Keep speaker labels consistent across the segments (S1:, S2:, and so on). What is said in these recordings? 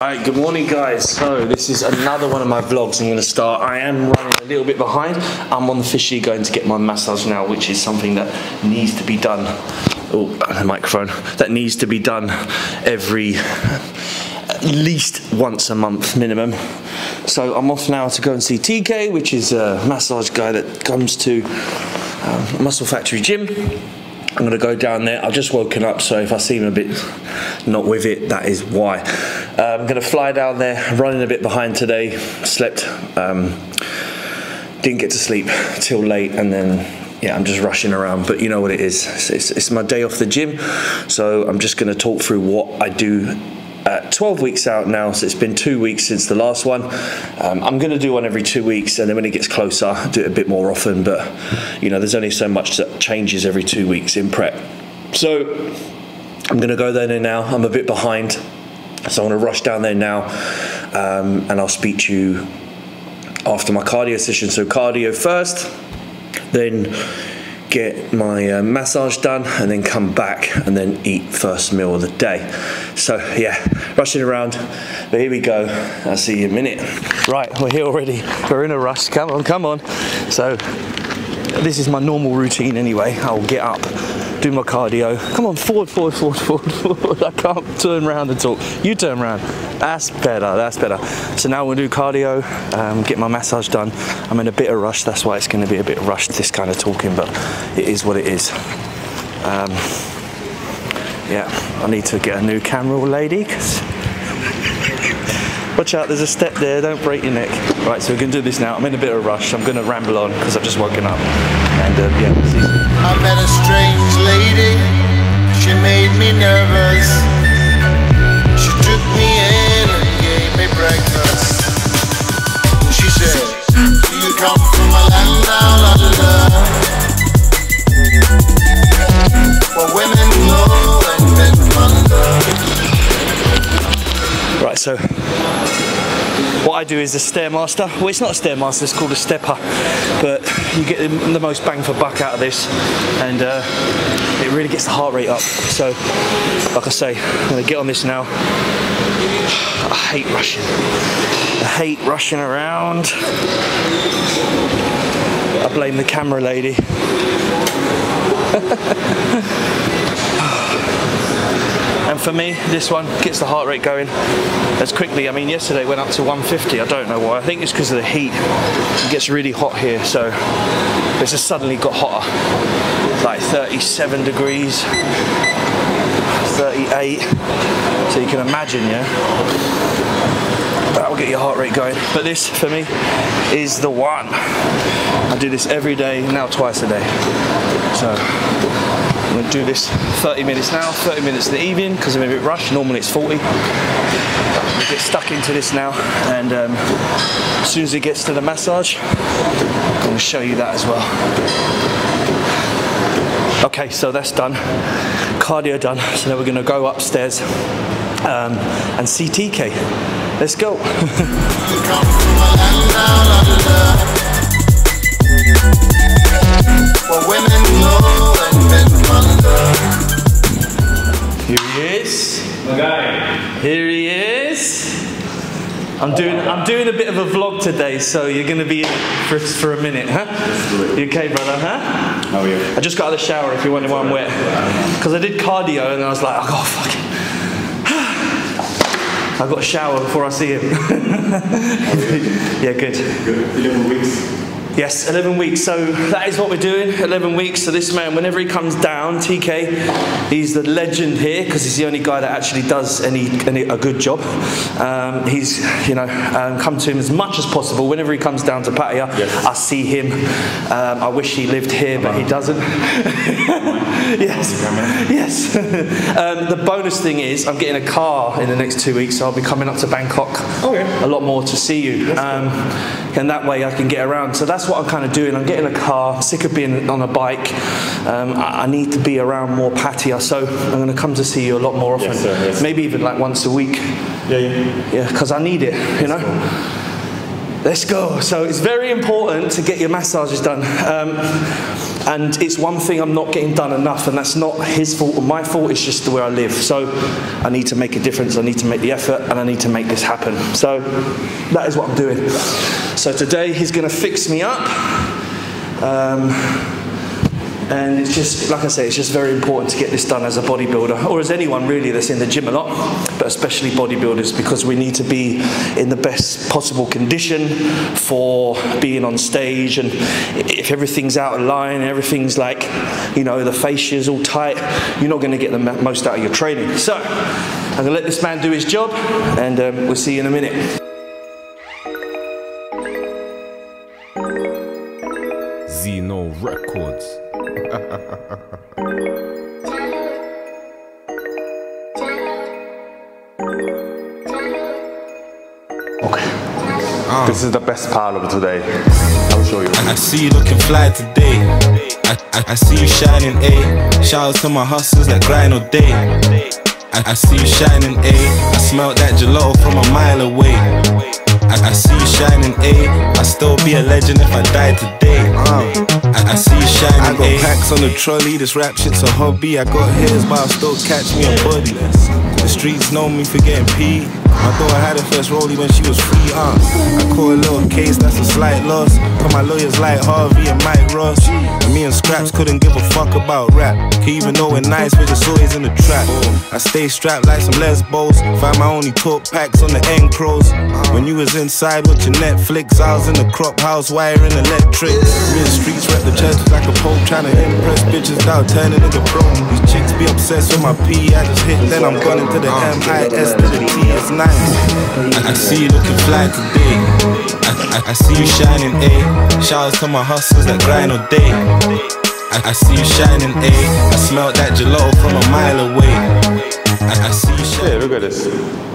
S1: Alright, good morning guys. So this is another one of my vlogs I'm going to start. I am running a little bit behind. I'm on the fishy going to get my massage now, which is something that needs to be done. Oh, the microphone. That needs to be done every, at least once a month minimum. So I'm off now to go and see TK, which is a massage guy that comes to um, Muscle Factory Gym. I'm gonna go down there. I've just woken up, so if I seem a bit not with it, that is why. Uh, I'm gonna fly down there. running a bit behind today. Slept, um, didn't get to sleep till late, and then yeah, I'm just rushing around. But you know what it is. It's, it's, it's my day off the gym, so I'm just gonna talk through what I do uh, 12 weeks out now, so it's been two weeks since the last one. Um, I'm going to do one every two weeks, and then when it gets closer, I'll do it a bit more often. But you know, there's only so much that changes every two weeks in prep. So I'm going to go there now. I'm a bit behind, so I'm going to rush down there now, um, and I'll speak to you after my cardio session. So cardio first, then get my uh, massage done and then come back and then eat first meal of the day. So yeah, rushing around, but here we go. I'll see you in a minute. Right, we're here already. We're in a rush. Come on, come on. So this is my normal routine anyway. I'll get up, do my cardio. Come on, forward, forward, forward, forward, forward. I can't turn around and talk. You turn around. That's better, that's better. So now we'll do cardio, um, get my massage done. I'm in a bit of rush, that's why it's gonna be a bit rushed, this kind of talking, but it is what it is. Um, yeah, I need to get a new camera lady, because Watch out, there's a step there, don't break your neck. Right, so we're gonna do this now. I'm in a bit of a rush. I'm gonna ramble on because I've just woken up. And uh, yeah.
S2: I met a strange lady, she made me nervous. Do
S1: is a stairmaster. Well, it's not a stairmaster; it's called a stepper. But you get the, most bang for buck out of this, and uh, it really gets the heart rate up. So, like I say, I'm gonna get on this now. I hate rushing. I hate rushing around. I blame the camera lady. And for me, this one gets the heart rate going as quickly. I mean, yesterday went up to 150. I don't know why. I think it's because of the heat. It gets really hot here, so it's just suddenly got hotter. Like 37 degrees, 38. So you can imagine, yeah that will get your heart rate going. But this, for me, is the one. I do this every day, now twice a day. So I'm gonna do this 30 minutes now, 30 minutes in the evening, because I'm a bit rushed. Normally it's 40. i get stuck into this now, and um, as soon as it gets to the massage, I'm gonna show you that as well. Okay, so that's done. Cardio done. So now we're gonna go upstairs um, and see TK. Let's go.
S2: You come from a land down under. Where women glow and men wonder.
S1: Here he is.
S3: Okay.
S1: Here he is. I'm doing I'm doing a bit of a vlog today, so you're gonna be in for, for a minute, huh? You okay, brother, huh?
S3: How are you?
S1: I just got out of the shower if you're wondering why I'm wet. Because I did cardio and I was like, oh god, fuck it. I got a shower before I see him. yeah, good.
S3: Good. 11 weeks.
S1: Yes, 11 weeks. So that is what we're doing, 11 weeks. So this man, whenever he comes down, TK, he's the legend here because he's the only guy that actually does any, any a good job. Um, he's, you know, um, come to him as much as possible. Whenever he comes down to Pattaya,
S3: Yes.
S1: I see him. Um, I wish he lived here, but he doesn't. yes, yes. um, the bonus thing is, I'm getting a car in the next two weeks, so I'll be coming up to Bangkok.
S3: Okay.
S1: A lot more to see you, um, and that way I can get around. So that's what I'm kind of doing. I'm getting a car. Sick of being on a bike. Um, I, I need to be around more Pattaya, so I'm going to come to see you a lot more often.
S3: Yes, sir, yes.
S1: Maybe even like once a week.
S3: Yeah, yeah.
S1: Yeah, because I need it. You know. Let's go. So it's very important to get your massages done. Um, And it's one thing I'm not getting done enough, and that's not his fault or my fault, it's just the way I live. So I need to make a difference, I need to make the effort, and I need to make this happen. So that is what I'm doing. So today he's gonna fix me up. Um, and it's just, like I say, it's just very important to get this done as a bodybuilder, or as anyone really that's in the gym a lot, but especially bodybuilders, because we need to be in the best possible condition for being on stage. And if everything's out of line, everything's like, you know, the fascia's all tight, you're not going to get the most out of your training. So, I'm going to let this man do his job, and um, we'll see you in a minute.
S4: Zeno Records. Ah.
S3: This is the best part of today. I'll show you.
S4: I see you looking fly today. I, I, I see you shining, A. Shout out to my hustlers that grind all day. I, I see you shining, A. I smell that gelato from a mile away. I, I see you shining, A. I still be a legend if I die today. Uh. I, I see you shining, I got eh? packs on the trolley. This rap shit's a hobby. I got hairs, but I'll still catch me a body. The streets know me for getting paid. My daughter had her first rollie when she was free, uh. I call a little case, that's a slight loss. Cause my lawyers like Harvey and Mike Ross. Me and Scraps couldn't give a fuck about rap. Even though we're nice, we're just always in the trap. I stay strapped like some lesbos. Find my only talk packs on the end crows. When you was inside with your Netflix, I was in the crop house wiring electric. Me and streets rep the church like a pope, trying to impress bitches now turning into pro. These chicks be obsessed with my P, I just hit, then I'm gunning to the M-I-S to the T, it's nice. I, I see you looking fly today. I, I, I see you shining, A. Shout out to my hustlers that grind all day. I, I see you shining, A. I smell that gelato from a mile away. I, I see you shining.
S3: Yeah, look at this.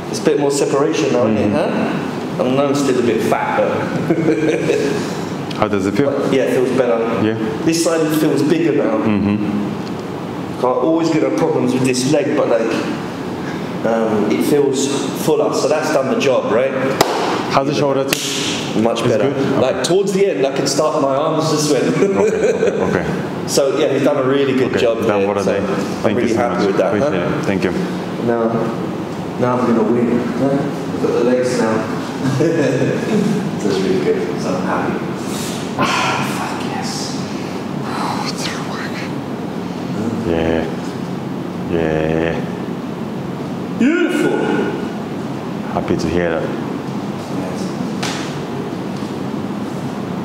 S1: It's a bit more separation now, isn't it, huh? I know I'm still a bit fat, but
S3: How does it feel?
S1: yeah, it feels better.
S3: Yeah.
S1: This side feels bigger now. Mm-hmm. I always get a problems with this leg, but like, um, it feels fuller, so that's done the job, right?
S3: How's the shoulder? too?
S1: Much better. Like towards the end, I can start my arms to sweat.
S3: Okay.
S1: so yeah, he's done a really good
S3: okay.
S1: job.
S3: Then
S1: there,
S3: what
S1: so
S3: day.
S1: I'm
S3: Thank
S1: really
S3: you so
S1: happy
S3: much.
S1: with that. huh?
S3: Appreciate it. Thank you.
S1: Now, now I'm gonna win. Huh? I've got the legs now. That's really good. So I'm happy. Ah, fuck yes. It's your work.
S3: Yeah. Yeah.
S1: Beautiful.
S3: Happy to hear that.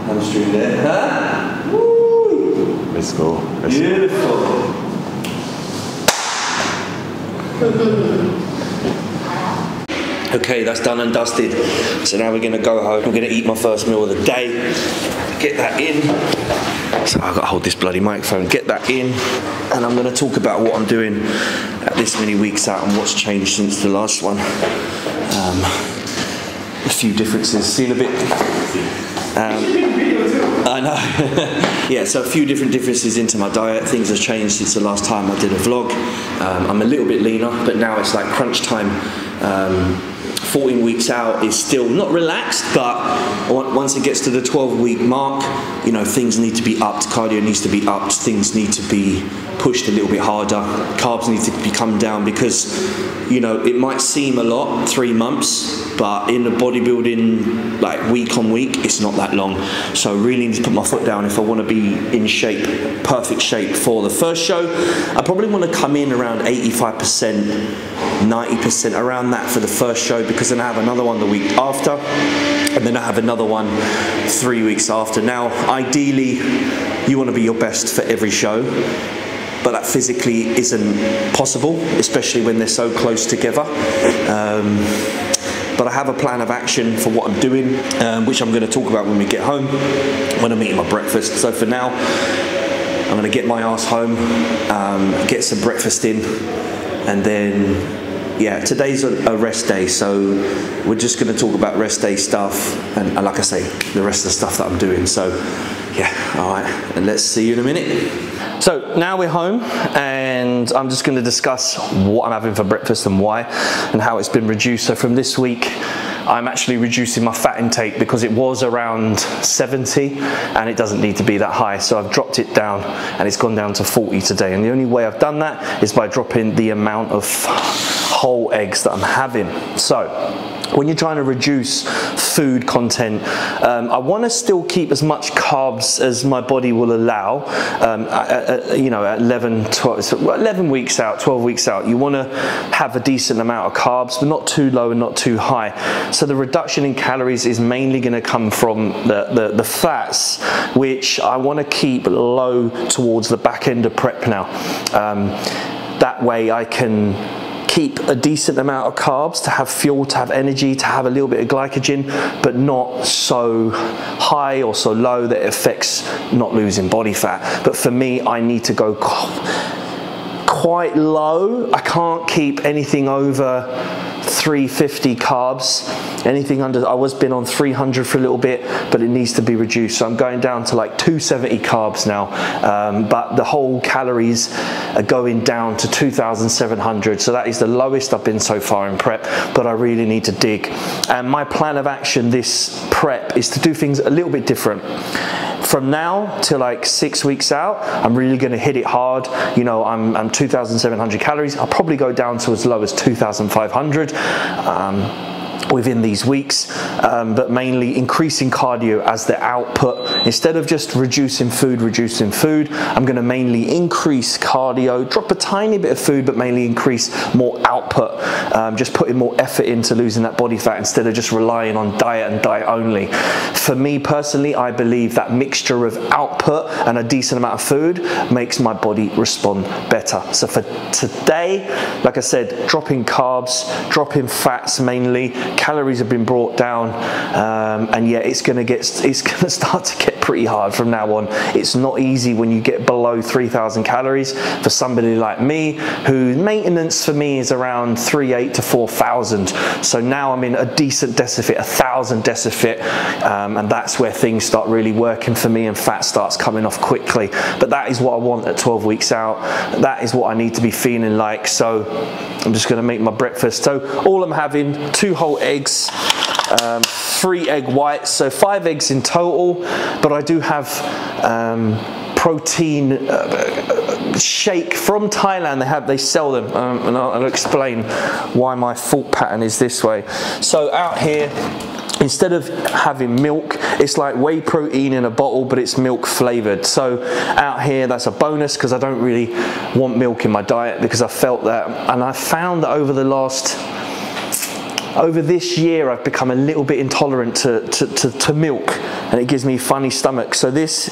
S1: Hamstring there, huh? Woo!
S3: Let's go. Let's go.
S1: Beautiful. Okay, that's done and dusted. So now we're gonna go home. I'm gonna eat my first meal of the day. Get that in. So I've got to hold this bloody microphone. Get that in, and I'm gonna talk about what I'm doing at this many weeks out and what's changed since the last one. Um, a few differences. Seen a bit. Um, I know. yeah, so a few different differences into my diet. Things have changed since the last time I did a vlog. Um, I'm a little bit leaner, but now it's like crunch time. Um, 14 weeks out is still not relaxed, but once it gets to the 12 week mark, you know, things need to be upped, cardio needs to be upped, things need to be pushed a little bit harder, carbs need to be come down because, you know, it might seem a lot, three months, but in the bodybuilding, like week on week, it's not that long. So I really need to put my foot down if I want to be in shape, perfect shape for the first show. I probably want to come in around 85%, 90% around that for the first show because then I have another one the week after and then I have another one three weeks after. Now, ideally, you want to be your best for every show but that physically isn't possible, especially when they're so close together. Um, but I have a plan of action for what I'm doing, um, which I'm going to talk about when we get home, when I'm eating my breakfast. So for now, I'm going to get my ass home, um, get some breakfast in, and then, yeah, today's a, rest day, so we're just going to talk about rest day stuff, and, and like I say, the rest of the stuff that I'm doing. So, yeah, all right, and let's see you in a minute. So now we're home, and I'm just going to discuss what I'm having for breakfast and why, and how it's been reduced. So from this week, I'm actually reducing my fat intake because it was around 70 and it doesn't need to be that high. So I've dropped it down and it's gone down to 40 today. And the only way I've done that is by dropping the amount of whole eggs that I'm having. So when you're trying to reduce food content, um, I want to still keep as much carbs as my body will allow. Um, at, at, you know, at 11, 12, 11 weeks out, 12 weeks out, you want to have a decent amount of carbs, but not too low and not too high. So the reduction in calories is mainly going to come from the, the, the fats, which I want to keep low towards the back end of prep now. Um, that way I can keep a decent amount of carbs to have fuel, to have energy, to have a little bit of glycogen, but not so high or so low that it affects not losing body fat. But for me, I need to go quite low. I can't keep anything over 350 carbs. Anything under, I was been on 300 for a little bit, but it needs to be reduced. So I'm going down to like 270 carbs now. Um, but the whole calories are going down to 2,700. So that is the lowest I've been so far in prep, but I really need to dig. And my plan of action this prep is to do things a little bit different from now to like six weeks out, I'm really going to hit it hard. You know, I'm, I'm 2,700 calories. I'll probably go down to as low as 2,500. Um, within these weeks, um, but mainly increasing cardio as the output. Instead of just reducing food, reducing food, I'm going to mainly increase cardio, drop a tiny bit of food, but mainly increase more output, um, just putting more effort into losing that body fat instead of just relying on diet and diet only. For me personally, I believe that mixture of output and a decent amount of food makes my body respond better. So for today, like I said, dropping carbs, dropping fats mainly, calories have been brought down, um, and yet it's going to get it's going to start to get pretty hard from now on. It's not easy when you get below 3,000 calories for somebody like me, whose maintenance for me is around 3.8 to 4,000. So now I'm in a decent deficit, a thousand deficit, um, and that's where things start really working for me, and fat starts coming off quickly. But that is what I want at 12 weeks out. That is what I need to be feeling like. So I'm just going to make my breakfast. So all I'm having two whole eggs, um, three egg whites, so five eggs in total, but I do have um, protein uh, shake from Thailand. They have they sell them, um, and I'll, I'll explain why my thought pattern is this way. So out here instead of having milk it's like whey protein in a bottle but it's milk flavored so out here that's a bonus because I don't really want milk in my diet because I felt that and I found that over the last over this year I've become a little bit intolerant to, to, to, to milk and it gives me funny stomach. So this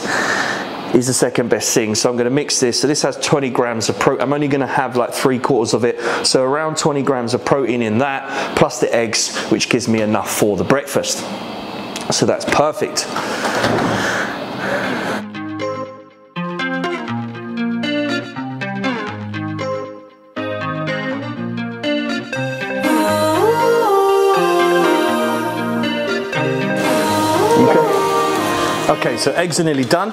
S1: is the second best thing. So I'm going to mix this. So this has 20 grams of protein. I'm only going to have like three quarters of it. So around 20 grams of protein in that, plus the eggs, which gives me enough for the breakfast. So that's perfect. So eggs are nearly done.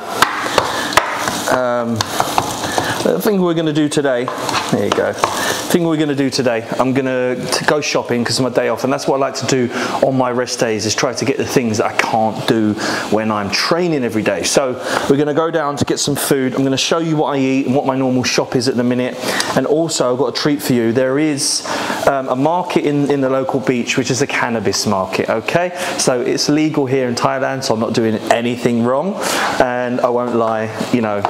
S1: Um, the thing we're going to do today, there you go. The thing we're going to do today, I'm going to go shopping because it's my day off, and that's what I like to do on my rest days is try to get the things that I can't do when I'm training every day. So we're going to go down to get some food. I'm going to show you what I eat and what my normal shop is at the minute, and also I've got a treat for you. There is um, a market in, in the local beach, which is a cannabis market, okay? So it's legal here in Thailand, so I'm not doing anything wrong, and I won't lie, you know,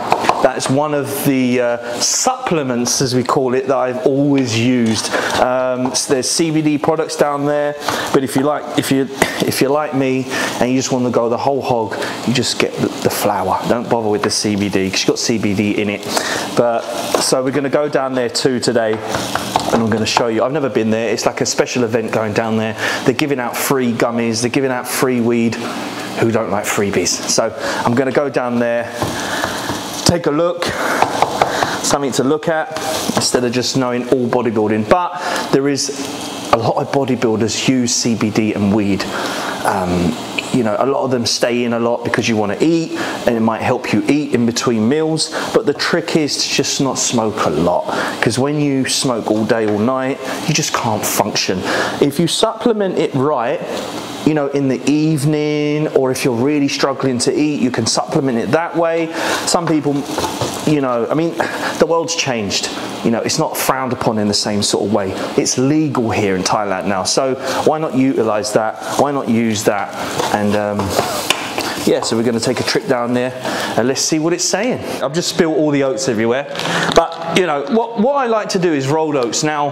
S1: that's one of the uh, supplements, as we call it, that I've always used. Um, so there's CBD products down there, but if you like, if you if you're like me and you just want to go the whole hog, you just get the, the flower. Don't bother with the CBD because you've got CBD in it. But so we're going to go down there too today and I'm going to show you. I've never been there. It's like a special event going down there. They're giving out free gummies. They're giving out free weed. Who don't like freebies? So I'm going to go down there, take a look, something to look at instead of just knowing all bodybuilding. But there is a lot of bodybuilders use CBD and weed. Um, you know, a lot of them stay in a lot because you want to eat and it might help you eat in between meals. But the trick is to just not smoke a lot because when you smoke all day, all night, you just can't function. If you supplement it right, you know, in the evening, or if you're really struggling to eat, you can supplement it that way. Some people, you know, I mean, the world's changed. You know, it's not frowned upon in the same sort of way. It's legal here in Thailand now, so why not utilize that? Why not use that? And um, yeah, so we're going to take a trip down there and let's see what it's saying. I've just spilled all the oats everywhere, but you know what? What I like to do is rolled oats now.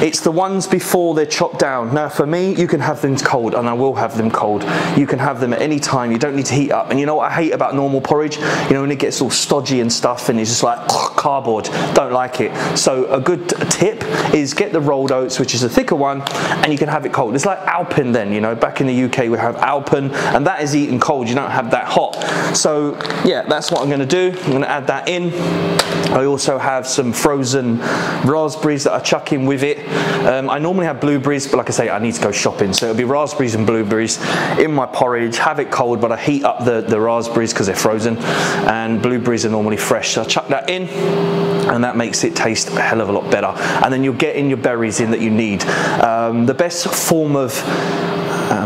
S1: It's the ones before they're chopped down. Now for me, you can have them cold and I will have them cold. You can have them at any time. You don't need to heat up. And you know what I hate about normal porridge? You know when it gets all stodgy and stuff and it's just like cardboard. Don't like it. So a good tip is get the rolled oats, which is a thicker one, and you can have it cold. It's like Alpen then, you know, back in the UK we have Alpen and that is eaten cold. You don't have that hot. So yeah, that's what I'm gonna do. I'm gonna add that in. I also have some frozen raspberries that I chuck in with it. Um, I normally have blueberries, but like I say, I need to go shopping. So it'll be raspberries and blueberries in my porridge, have it cold, but I heat up the, the raspberries because they're frozen, and blueberries are normally fresh. So I chuck that in, and that makes it taste a hell of a lot better. And then you're getting your berries in that you need. Um, the best form of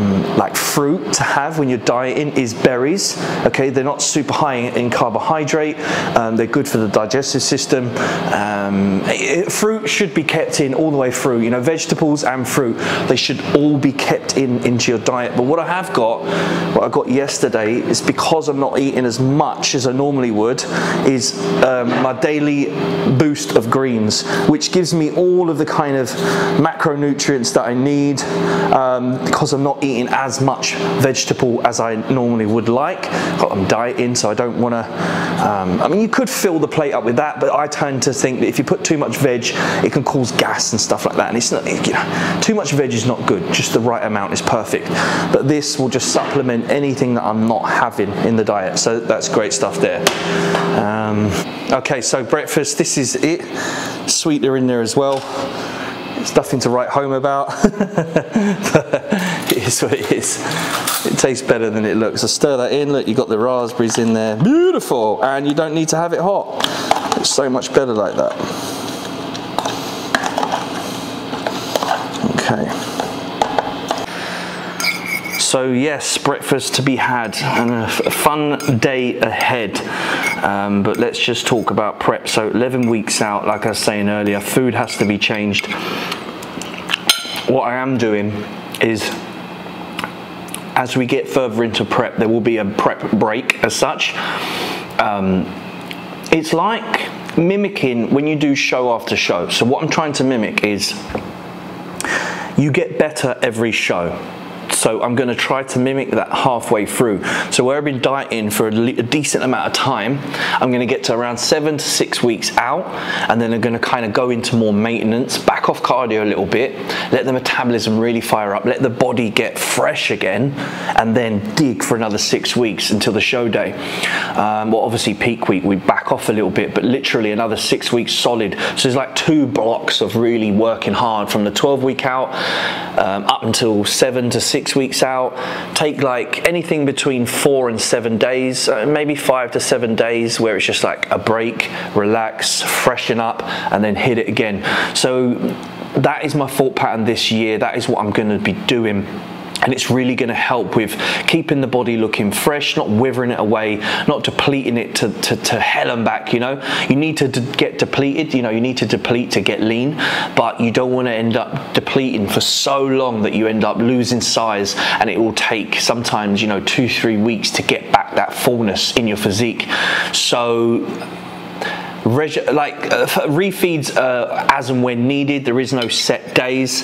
S1: um, like fruit to have when you're dieting is berries. Okay, they're not super high in carbohydrate. Um, they're good for the digestive system. Um, it, fruit should be kept in all the way through. You know, vegetables and fruit they should all be kept in into your diet. But what I have got, what I got yesterday, is because I'm not eating as much as I normally would, is um, my daily boost of greens, which gives me all of the kind of macronutrients that I need um, because I'm not not eating as much vegetable as I normally would like. I'm dieting, so I don't want to. Um, I mean, you could fill the plate up with that, but I tend to think that if you put too much veg, it can cause gas and stuff like that. And it's not, you know, too much veg is not good. Just the right amount is perfect. But this will just supplement anything that I'm not having in the diet. So that's great stuff there. Um, okay, so breakfast. This is it. Sweetener in there as well. It's nothing to write home about. it is what it is. It tastes better than it looks. So stir that in. Look, you've got the raspberries in there. Beautiful. And you don't need to have it hot. It's so much better like that. Okay. So yes, breakfast to be had and a fun day ahead. Um, but let's just talk about prep. So 11 weeks out, like I was saying earlier, food has to be changed. What I am doing is as we get further into prep, there will be a prep break as such. Um, it's like mimicking when you do show after show. So what I'm trying to mimic is you get better every show. So I'm going to try to mimic that halfway through. So where I've been dieting for a, decent amount of time, I'm going to get to around seven to six weeks out, and then I'm going to kind of go into more maintenance, back off cardio a little bit, let the metabolism really fire up, let the body get fresh again, and then dig for another six weeks until the show day. Um, well, obviously peak week we back off a little bit, but literally another six weeks solid. So there's like two blocks of really working hard from the 12 week out um, up until seven to six weeks out. Take like anything between four and seven days, uh, maybe five to seven days, where it's just like a break, relax, freshen up, and then hit it again. So that is my thought pattern this year. That is what I'm going to be doing and it's really going to help with keeping the body looking fresh not withering it away not depleting it to, to, to hell and back you know? You need to get depleted you know you need to deplete to get lean but you don't want to end up depleting for so long that you end up losing size and it will take sometimes you know two three weeks to get back that fullness in your physique. So like uh, refeeds uh, as and when needed. There is no set days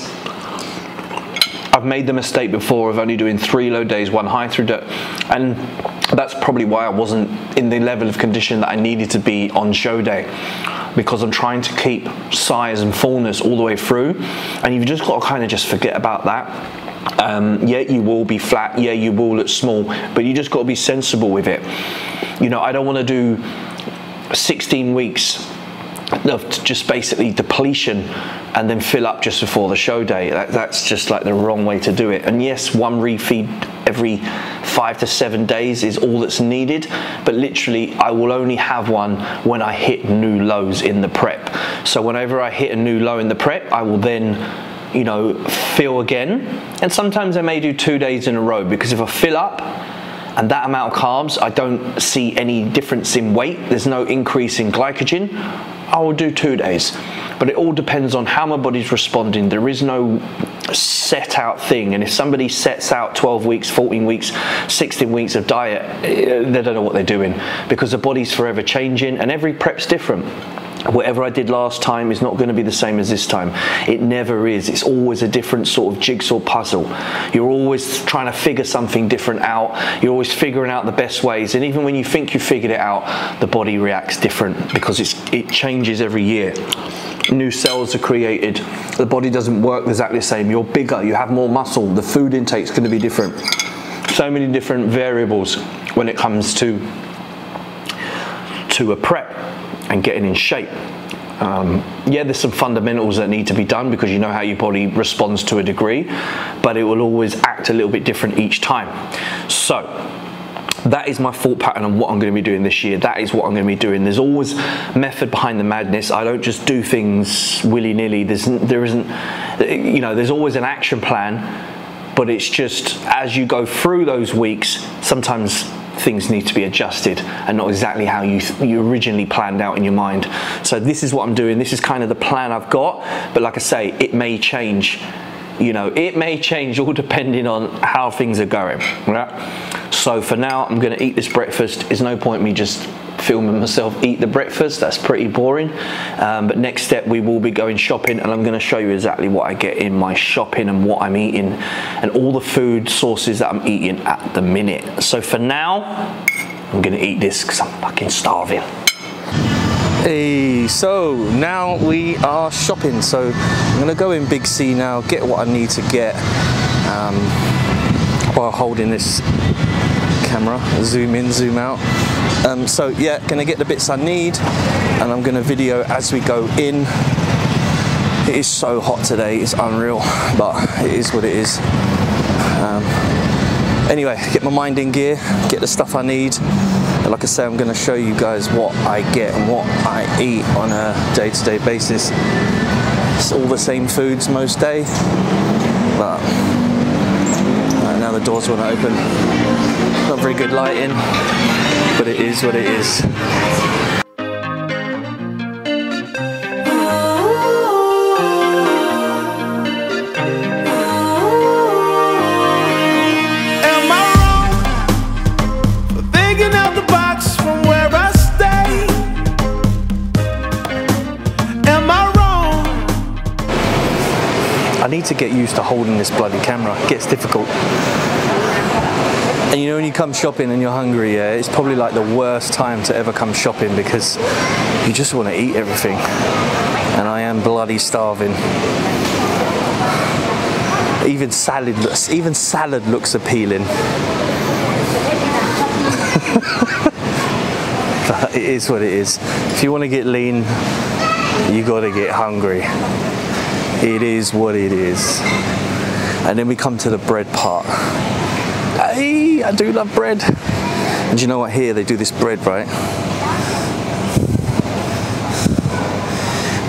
S1: I've made the mistake before of only doing three low days, one high through dirt, and that's probably why I wasn't in the level of condition that I needed to be on show day because I'm trying to keep size and fullness all the way through, and you've just got to kind of just forget about that. Um, yeah, you will be flat. Yeah, you will look small, but you just got to be sensible with it. You know, I don't want to do 16 weeks of just basically depletion and then fill up just before the show day. That, that's just like the wrong way to do it. And yes, one refeed every five to seven days is all that's needed, but literally, I will only have one when I hit new lows in the prep. So, whenever I hit a new low in the prep, I will then you know, fill again. And sometimes I may do two days in a row because if I fill up, and that amount of carbs, I don't see any difference in weight. There's no increase in glycogen. I will do two days. But it all depends on how my body's responding. There is no set out thing. And if somebody sets out 12 weeks, 14 weeks, 16 weeks of diet, eh, they don't know what they're doing because the body's forever changing and every prep's different whatever I did last time is not going to be the same as this time. It never is. It's always a different sort of jigsaw puzzle. You're always trying to figure something different out. You're always figuring out the best ways. And even when you think you figured it out, the body reacts different because it changes every year. New cells are created. The body doesn't work exactly the same. You're bigger. You have more muscle. The food intake is going to be different. So many different variables when it comes to to a prep and getting in shape. Um, yeah, there's some fundamentals that need to be done because you know how your body responds to a degree, but it will always act a little bit different each time. So, that is my thought pattern on what I'm going to be doing this year. That is what I'm going to be doing. There's always method behind the madness. I don't just do things willy nilly. There's there isn't, you know, there's always an action plan. But it's just as you go through those weeks, sometimes things need to be adjusted and not exactly how you you originally planned out in your mind. So this is what I'm doing. This is kind of the plan I've got. But like I say, it may change. You know, it may change all depending on how things are going. Right? So for now, I'm going to eat this breakfast. There's no point me just filming myself eat the breakfast. That's pretty boring. Um, but next step, we will be going shopping, and I'm going to show you exactly what I get in my shopping and what I'm eating, and all the food sources that I'm eating at the minute. So for now, I'm going to eat this because I'm fucking starving. Hey, so now we are shopping. So I'm gonna go in Big C now, get what I need to get um, while holding this camera. Zoom in, zoom out. Um, so yeah, gonna get the bits I need, and I'm gonna video as we go in. It is so hot today, it's unreal, but it is what it is. Um, anyway, get my mind in gear, get the stuff I need. And like I say, I'm to show you guys what I get and what I eat on a day-to-day basis. It's all the same foods most day, but right, now the doors won't open. Not very good lighting, but it is what it is.
S5: Am I wrong for thinking out the box from where I stay? Am I wrong?
S1: I need to get used to holding this bloody camera. It gets difficult. And you know when you come shopping and you're hungry, yeah, it's probably like the worst time to ever come shopping because you just want to eat everything. And I am bloody starving. Even salad looks even salad looks appealing. but it is what it is. If you want to get lean, you gotta get hungry. It is what it is. And then we come to the bread part. Hey, I do love bread. And you know what? Here they do this bread, right?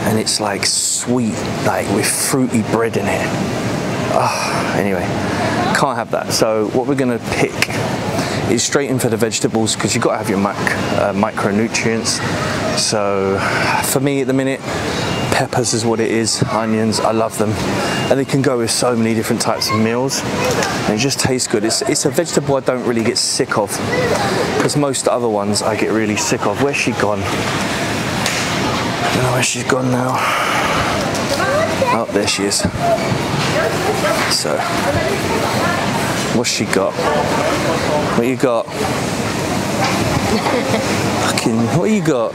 S1: And it's like sweet, like with fruity bread in it. Ah, anyway, can't have that. So what we're gonna pick is straight in for the vegetables because you've got to have your mac, uh, micronutrients. So for me at the minute, peppers is what it is, onions, I love them. And they can go with so many different types of meals. And it just tastes good. It's, it's a vegetable I don't really get sick of. Because most other ones I get really sick of. Where's she gone? I don't know where she's gone now. Oh, there she is. So, what's she got? What you got? Fucking, what you got?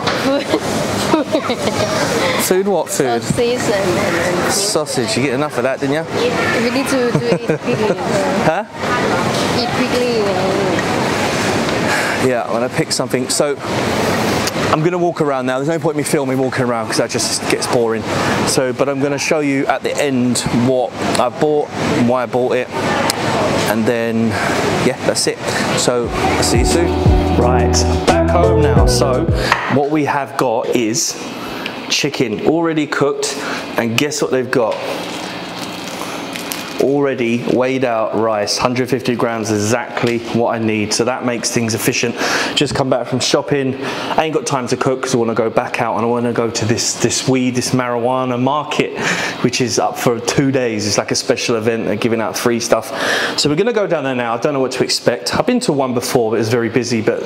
S1: food? What food?
S6: season and
S1: Sausage. You get enough of that, didn't you?
S6: Yeah, we need to do it quickly.
S1: Huh?
S6: Eat quickly.
S1: Yeah, I'm gonna pick something. So I'm gonna walk around now. There's no point in me filming walking around because that just gets boring. So, but I'm gonna show you at the end what I've bought, and why I bought it, and then yeah, that's it. So I'll see you soon. Right, back home now. So what we have got is chicken already cooked, and guess what they've got? already weighed out rice 150 grams exactly what I need. So that makes things efficient. Just come back from shopping. I ain't got time to cook because I want to go back out and I want to go to this this weed this marijuana market which is up for two days. It's like a special event. They're giving out free stuff. So we're gonna go down there now. I don't know what to expect. I've been to one before but it was very busy but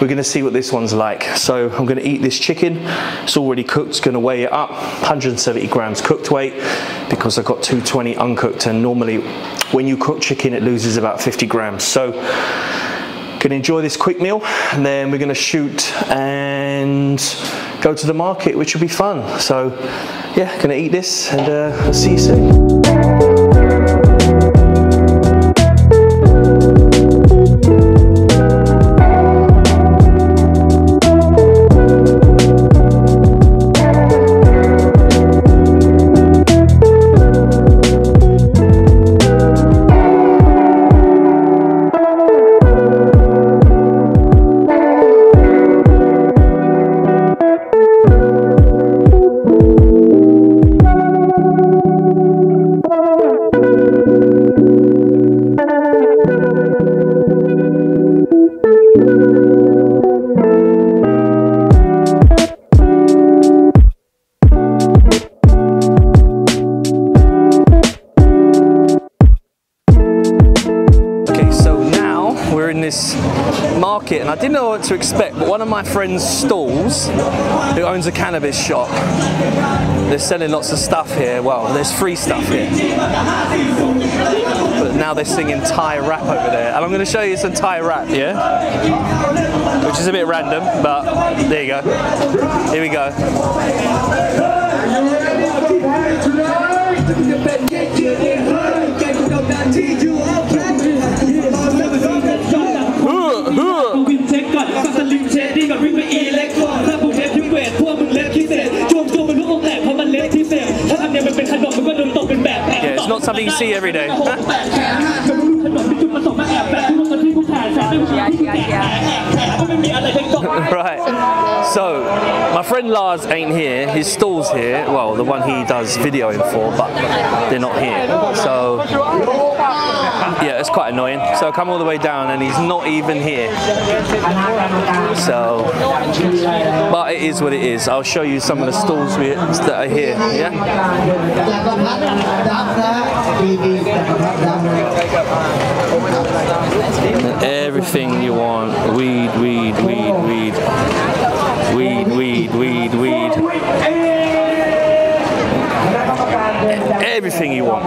S1: we're gonna see what this one's like. So I'm gonna eat this chicken. It's already cooked, it's gonna weigh it up. 170 grams cooked weight because I've got 220 uncooked and normally when you cook chicken it loses about 50 grams. So gonna enjoy this quick meal and then we're gonna shoot and go to the market which will be fun. So yeah, gonna eat this and uh, I'll see you soon. Know what to expect, but one of my friend's stalls, who owns a cannabis shop, they're selling lots of stuff here. Well, there's free stuff here. But now they're singing Thai rap over there, and I'm going to show you some Thai rap, yeah? Which is a bit random, but there you go. Here we go.
S7: ก่อนฟังสลิมเช็คดีก่อนวิ่งไปอีเล็กก่อนถ้าผมเทปยุ่งเวทพวกมึงเล็กที่เศษจวงจวงเป็นลูกอมแหลกเพราะมันเล็กที่เศษถ้าทำเนี่ยมันเป็นขนมมันก็โดนตกเป็นแบบแอบ
S1: Yeah, it's not something you see every day.
S7: แปดแขนจะรู้ขนมที่จุดประสงค์มาแอบแฝงทุกคนที่ผู้แผนแฝงไม่ผู้ชายที่แอบแฝงแอบ
S1: Right. So, my friend Lars ain't here. His stall's here. Well, the one he does videoing for, but they're not here. So, yeah, it's quite annoying. So I come all the way down and he's not even here. So, but it is what it is. I'll show you some of the stalls we, that are here. Yeah everything you want. Weed, weed, weed, weed. Weed, weed, weed, weed. Everything you want.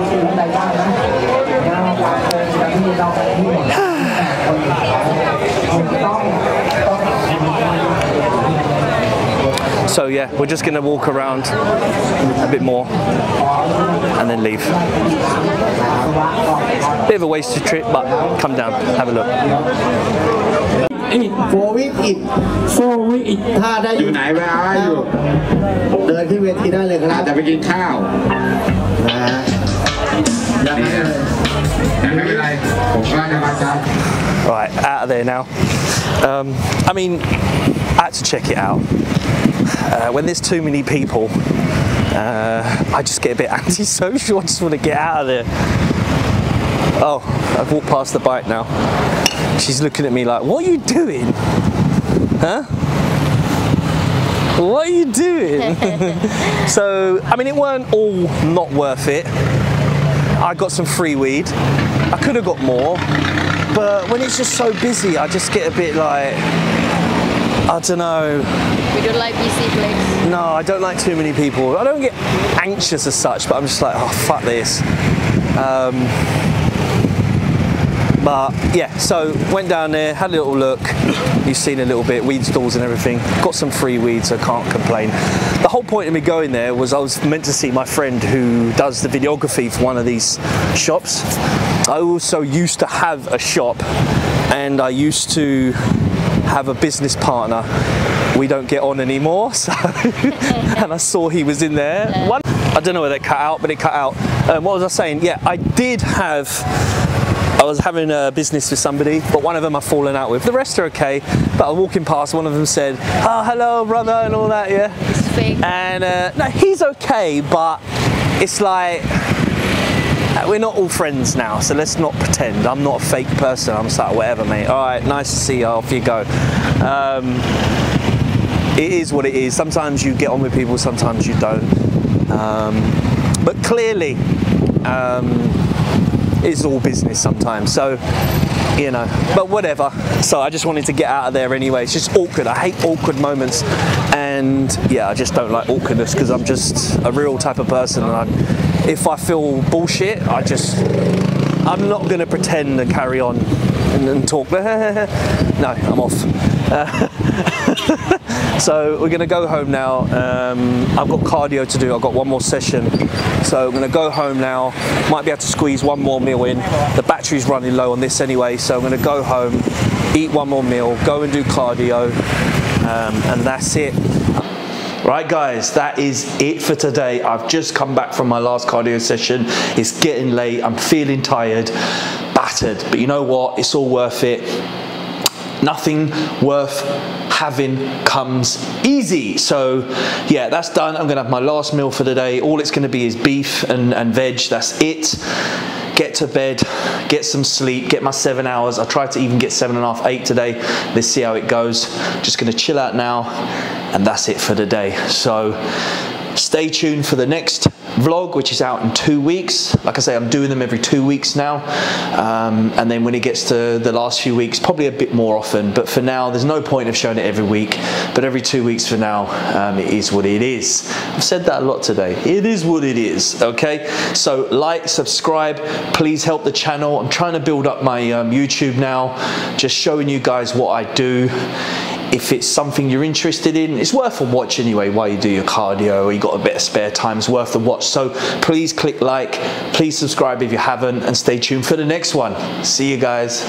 S1: So yeah, we're just gonna walk around a bit more and then leave. Bit of a wasted trip, but come down, have a look.
S8: โฟวิดอิด
S7: โฟวิอิ
S8: ถ้าได้
S9: อยู่ไหนไปเอาให้อยู่
S8: เดินขึ้นเวทีได้เลยครั
S9: อา
S8: บ
S9: จจะไปกินข้าว
S8: นะฮะยัง
S9: นี่
S8: ไม่
S9: นะแต่ไม่เป็นไร ผมก็จะมาจับ
S1: Right, out of there now. Um, I mean, I had to check it out. Uh, when there's too many people, uh, I just get a bit antisocial. I just want to get out of there. Oh, I've walked past the bike now. She's looking at me like, "What are you doing? Huh? What are you doing?" so, I mean, it weren't all not worth it. I got some free weed. I could have got more, but when it's just so busy, I just get a bit like, I don't know.
S6: We don't like busy place.
S1: No, I don't like too many people. I don't get anxious as such, but I'm just like, oh fuck this. Um, but yeah, so went down there, had a little look. You've seen a little bit, weed stalls and everything. Got some free weed, so can't complain. The whole point of me going there was I was meant to see my friend who does the videography for one of these shops. I also used to have a shop, and I used to have a business partner. We don't get on anymore, so and I saw he was in there. One, I don't know whether it cut out, but it cut out. Um, what was I saying? Yeah, I did have I was having a business with somebody, but one of them I've fallen out with. The rest are okay, but I was walking past, one of them said, oh, hello, brother, and all that, yeah.
S6: It's fake.
S1: And uh, no, he's okay, but it's like, we're not all friends now, so let's not pretend. I'm not a fake person. I'm just like, whatever, mate. All right, nice to see you. Off you go. Um, it is what it is. Sometimes you get on with people, sometimes you don't. Um, but clearly, um, it's all business sometimes. So, you know, but whatever. So I just wanted to get out of there anyway. It's just awkward. I hate awkward moments, and yeah, I just don't like awkwardness because I'm just a real type of person. And I, if I feel bullshit, I just I'm not going to pretend and carry on and, and talk. no, I'm off. So we're going to go home now. Um, I've got cardio to do. I've got one more session. So I'm going to go home now. Might be able to squeeze one more meal in. The battery's running low on this anyway, so I'm going to go home, eat one more meal, go and do cardio, um, and that's it. Right, guys, that is it for today. I've just come back from my last cardio session. It's getting late. I'm feeling tired, battered, but you know what? It's all worth it. Nothing worth having comes easy. So, yeah, that's done. I'm gonna have my last meal for the day. All it's gonna be is beef and, and veg. That's it get to bed, get some sleep, get my seven hours. I tried to even get seven and a half, eight today. Let's see how it goes. Just gonna chill out now, and that's it for the day. So stay tuned for the next vlog, which is out in two weeks. Like I say, I'm doing them every two weeks now. Um, and then when it gets to the last few weeks, probably a bit more often. But for now, there's no point of showing it every week. But every two weeks for now, um, it is what it is. I've said that a lot today. It is what it is, okay? So like, subscribe, please help the channel. I'm trying to build up my um, YouTube now, just showing you guys what I do if it's something you're interested in, it's worth a watch anyway while you do your cardio or you got a bit of spare time, it's worth a watch. So please click like, please subscribe if you haven't, and stay tuned for the next one. See you guys.